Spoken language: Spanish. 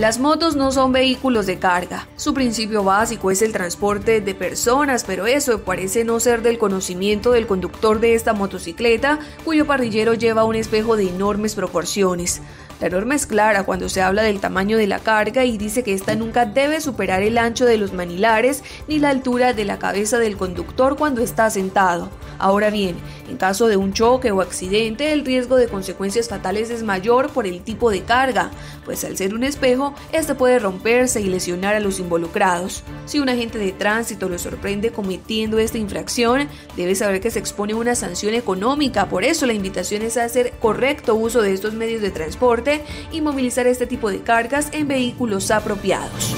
Las motos no son vehículos de carga. Su principio básico es el transporte de personas, pero eso parece no ser del conocimiento del conductor de esta motocicleta, cuyo parrillero lleva un espejo de enormes proporciones. La norma es clara cuando se habla del tamaño de la carga y dice que esta nunca debe superar el ancho de los manilares ni la altura de la cabeza del conductor cuando está sentado. Ahora bien, en caso de un choque o accidente, el riesgo de consecuencias fatales es mayor por el tipo de carga, pues al ser un espejo, este puede romperse y lesionar a los involucrados. Si un agente de tránsito lo sorprende cometiendo esta infracción, debe saber que se expone a una sanción económica, por eso la invitación es a hacer correcto uso de estos medios de transporte y movilizar este tipo de cargas en vehículos apropiados.